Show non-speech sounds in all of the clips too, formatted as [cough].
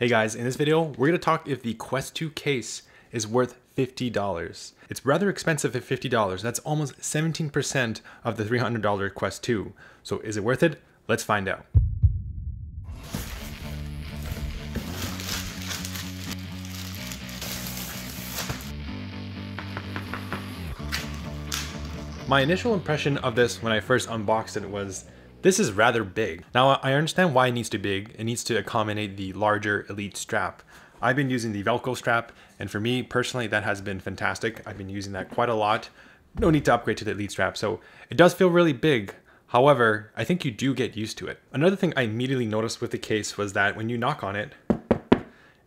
Hey guys, in this video, we're to talk if the Quest 2 case is worth $50. It's rather expensive at $50. That's almost 17% of the $300 Quest 2. So is it worth it? Let's find out. My initial impression of this when I first unboxed it was this is rather big. Now I understand why it needs to be big. It needs to accommodate the larger Elite strap. I've been using the Velcro strap and for me personally that has been fantastic. I've been using that quite a lot. No need to upgrade to the Elite strap. So it does feel really big. However, I think you do get used to it. Another thing I immediately noticed with the case was that when you knock on it,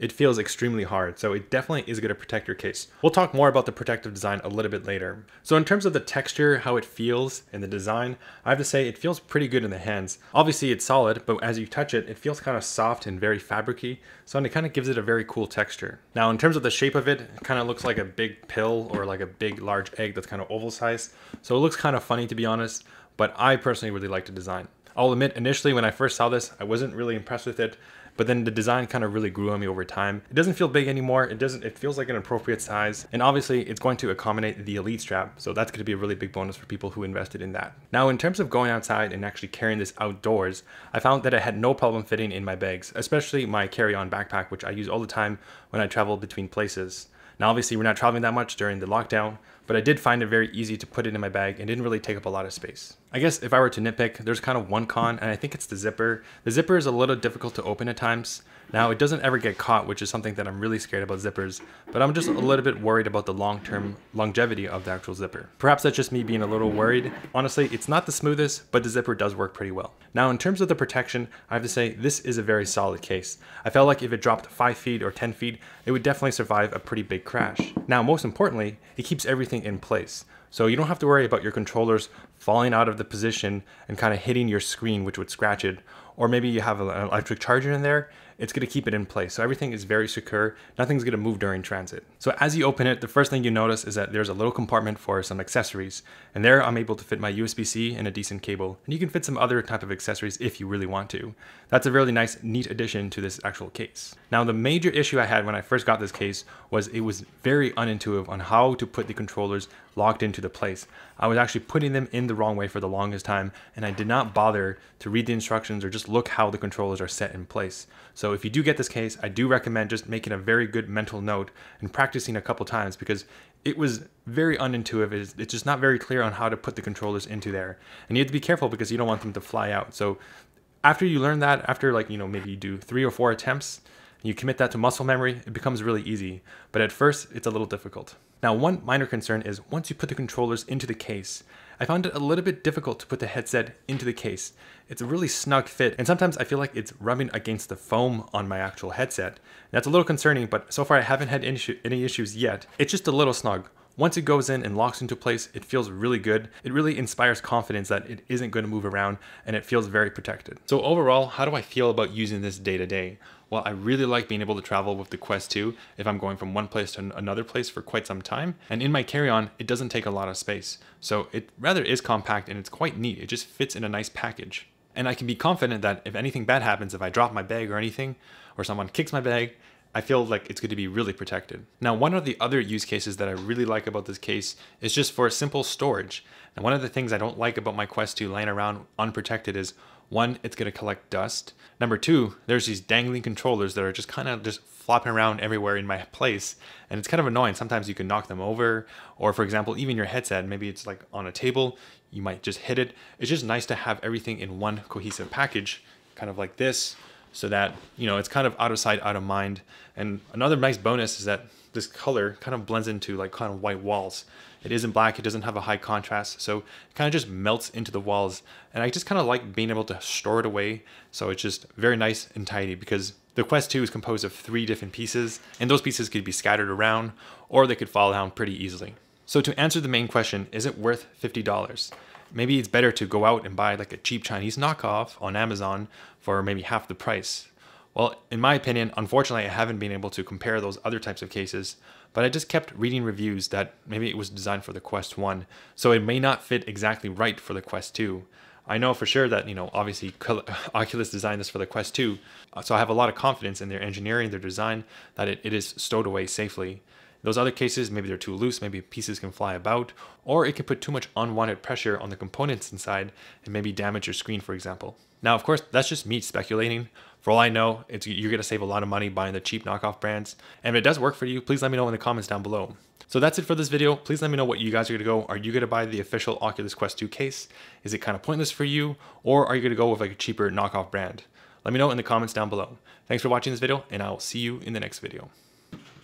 it feels extremely hard. So it definitely is going to protect your case. We'll talk more about the protective design a little bit later. So in terms of the texture, how it feels and the design, I have to say it feels pretty good in the hands. Obviously it's solid, but as you touch it, it feels kind of soft and very fabricy. So it kind of gives it a very cool texture. Now in terms of the shape of it, it kind of looks like a big pill or like a big large egg that's kind of oval size. So it looks kind of funny to be honest, but I personally really like the design. I'll admit initially when I first saw this, I wasn't really impressed with it but then the design kind of really grew on me over time. It doesn't feel big anymore. It doesn't, it feels like an appropriate size. And obviously it's going to accommodate the Elite strap. So that's going to be a really big bonus for people who invested in that. Now, in terms of going outside and actually carrying this outdoors, I found that I had no problem fitting in my bags, especially my carry-on backpack, which I use all the time when I travel between places. Now, obviously, we're not traveling that much during the lockdown, but I did find it very easy to put it in my bag and didn't really take up a lot of space. I guess if I were to nitpick, there's kind of one con, and I think it's the zipper. The zipper is a little difficult to open at times. Now, it doesn't ever get caught, which is something that I'm really scared about zippers, but I'm just a little bit worried about the long-term longevity of the actual zipper. Perhaps that's just me being a little worried. Honestly, it's not the smoothest, but the zipper does work pretty well. Now, in terms of the protection, I have to say this is a very solid case. I felt like if it dropped 5 feet or 10 feet, it would definitely survive a pretty big crash. Now, most importantly, it keeps everything in place. So you don't have to worry about your controllers falling out of the position and kind of hitting your screen, which would scratch it. Or maybe you have an electric charger in there it's going to keep it in place. So everything is very secure. Nothing's going to move during transit. So as you open it, the first thing you notice is that there's a little compartment for some accessories. And there I'm able to fit my USB-C and a decent cable. And you can fit some other type of accessories if you really want to. That's a really nice, neat addition to this actual case. Now the major issue I had when I first got this case was it was very unintuitive on how to put the controllers locked into the place. I was actually putting them in the wrong way for the longest time and I did not bother to read the instructions or just look how the controllers are set in place. So if you do get this case, I do recommend just making a very good mental note and practicing a couple times because it was very unintuitive. It's, it's just not very clear on how to put the controllers into there. And you have to be careful because you don't want them to fly out. So after you learn that, after like, you know, maybe you do three or four attempts, you commit that to muscle memory, it becomes really easy. But at first, it's a little difficult. Now, one minor concern is once you put the controllers into the case, I found it a little bit difficult to put the headset into the case. It's a really snug fit, and sometimes I feel like it's rubbing against the foam on my actual headset. That's a little concerning, but so far I haven't had any issues yet. It's just a little snug. Once it goes in and locks into place, it feels really good. It really inspires confidence that it isn't going to move around and it feels very protected. So overall, how do I feel about using this day to day? Well, I really like being able to travel with the Quest 2 if I'm going from one place to another place for quite some time. And in my carry-on, it doesn't take a lot of space. So it rather is compact and it's quite neat. It just fits in a nice package. And I can be confident that if anything bad happens, if I drop my bag or anything, or someone kicks my bag, I feel like it's going to be really protected. Now, one of the other use cases that I really like about this case is just for simple storage. And one of the things I don't like about my Quest 2 laying around unprotected is one, it's going to collect dust. Number two, there's these dangling controllers that are just kind of just flopping around everywhere in my place. And it's kind of annoying. Sometimes you can knock them over. Or for example, even your headset, maybe it's like on a table, you might just hit it. It's just nice to have everything in one cohesive package, kind of like this so that you know it's kind of out of sight out of mind. And another nice bonus is that this color kind of blends into like kind of white walls. It isn't black it doesn't have a high contrast so it kind of just melts into the walls. And i just kind of like being able to store it away so it's just very nice and tidy because the quest 2 is composed of three different pieces and those pieces could be scattered around or they could fall down pretty easily so to answer the main question is it worth $50 maybe it's better to go out and buy like a cheap Chinese knockoff on Amazon for maybe half the price. Well, in my opinion, unfortunately, I haven't been able to compare those other types of cases, but I just kept reading reviews that maybe it was designed for the Quest 1, so it may not fit exactly right for the Quest 2. I know for sure that, you know, obviously [laughs] Oculus designed this for the Quest 2, uh, so I have a lot of confidence in their engineering, their design, that it, it is stowed away safely. Those other cases, maybe they're too loose, maybe pieces can fly about, or it can put too much unwanted pressure on the components inside and maybe damage your screen, for example. Now, of course, that's just me speculating. For all I know, you're gonna save a lot of money buying the cheap knockoff brands. And if it does work for you, please let me know in the comments down below. So that's it for this video. Please let me know what you guys are gonna go. Are you gonna buy the official Oculus Quest 2 case? Is it kind of pointless for you? Or are you gonna go with like a cheaper knockoff brand? Let me know in the comments down below. Thanks for watching this video, and I'll see you in the next video.